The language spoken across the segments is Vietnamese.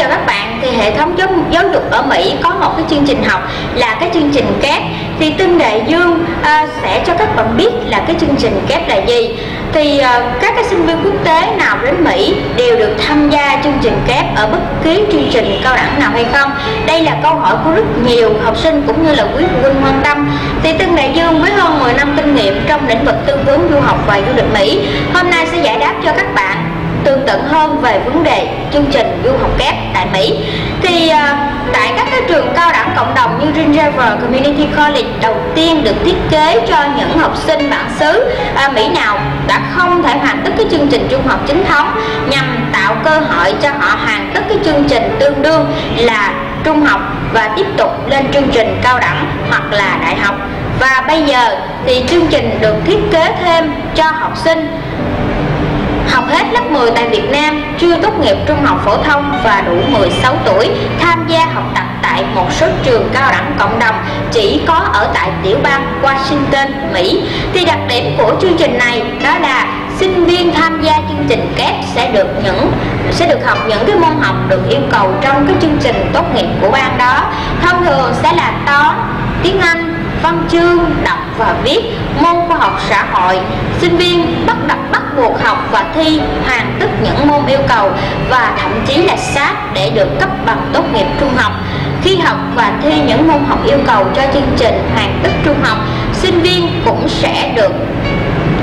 cho các bạn thì hệ thống giáo, giáo dục ở Mỹ có một cái chương trình học là cái chương trình kép. Thì Tân Đại Dương à, sẽ cho các bạn biết là cái chương trình kép là gì. Thì à, các cái sinh viên quốc tế nào đến Mỹ đều được tham gia chương trình kép ở bất kỳ chương trình cao đẳng nào hay không. Đây là câu hỏi của rất nhiều học sinh cũng như là quý phụ huynh quan tâm. Thì Tân Đại Dương với hơn 10 năm kinh nghiệm trong lĩnh vực tư vấn du học và du lịch Mỹ hôm nay sẽ giải đáp cho các bạn tường tận hơn về vấn đề chương trình du học kép tại Mỹ. Thì uh, tại các cái trường cao đẳng cộng đồng như Green River Community College đầu tiên được thiết kế cho những học sinh bản xứ uh, Mỹ nào đã không thể hoàn tất cái chương trình trung học chính thống nhằm tạo cơ hội cho họ hoàn tất cái chương trình tương đương là trung học và tiếp tục lên chương trình cao đẳng hoặc là đại học. Và bây giờ thì chương trình được thiết kế thêm cho học sinh lớp 10 tại Việt Nam, chưa tốt nghiệp trung học phổ thông và đủ 16 tuổi, tham gia học tập tại một số trường cao đẳng cộng đồng chỉ có ở tại tiểu bang Washington, Mỹ. Thì đặc điểm của chương trình này đó là sinh viên tham gia chương trình kép sẽ được những sẽ được học những cái môn học được yêu cầu trong cái chương trình tốt nghiệp của bang đó. Thông thường sẽ là toán, tiếng Anh, văn chương, đọc và viết, môn khoa học xã hội. Sinh viên bắt đặt bắt và thi hoàn tất những môn yêu cầu và thậm chí là sát để được cấp bằng tốt nghiệp trung học. Khi học và thi những môn học yêu cầu cho chương trình hoàn tất trung học, sinh viên cũng sẽ được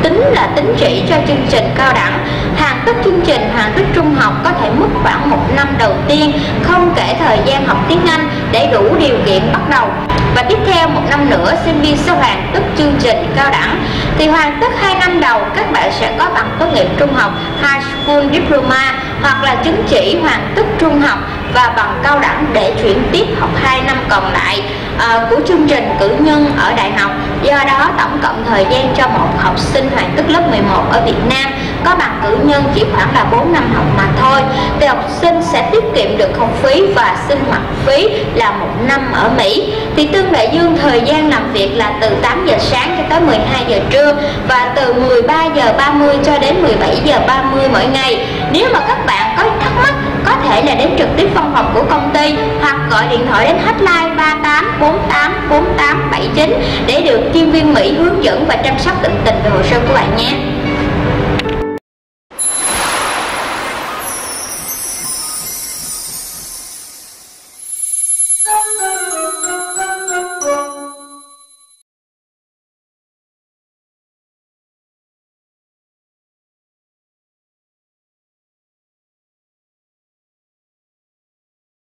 tính là tính chỉ cho chương trình cao đẳng hoàn tất chương trình hoàn tất trung học có thể mất khoảng một năm đầu tiên không kể thời gian học tiếng Anh để đủ điều kiện bắt đầu tiếp theo một năm nữa sinh viên sẽ hoàn tất chương trình cao đẳng. Thì hoàn tất hai năm đầu các bạn sẽ có bằng tốt nghiệp trung học high school diploma hoặc là chứng chỉ hoàn tất trung học và bằng cao đẳng để chuyển tiếp học 2 năm còn lại uh, của chương trình cử nhân ở đại học. Do đó tổng cộng thời gian cho một học sinh hoàn tất lớp 11 ở Việt Nam có bằng cử nhân chỉ khoảng là 4 năm học mà thôi sinh sẽ tiết kiệm được học phí và sinh hoạt phí là một năm ở Mỹ. Thì Tương Đại Dương thời gian làm việc là từ 8 giờ sáng cho tới 12 giờ trưa và từ 13 giờ 30 cho đến 17 giờ 30 mỗi ngày. Nếu mà các bạn có thắc mắc, có thể là đến trực tiếp văn phòng của công ty hoặc gọi điện thoại đến hotline 38 48 48 79 để được chuyên viên Mỹ hướng dẫn và chăm sóc tận tình về hồ sơ của bạn nhé.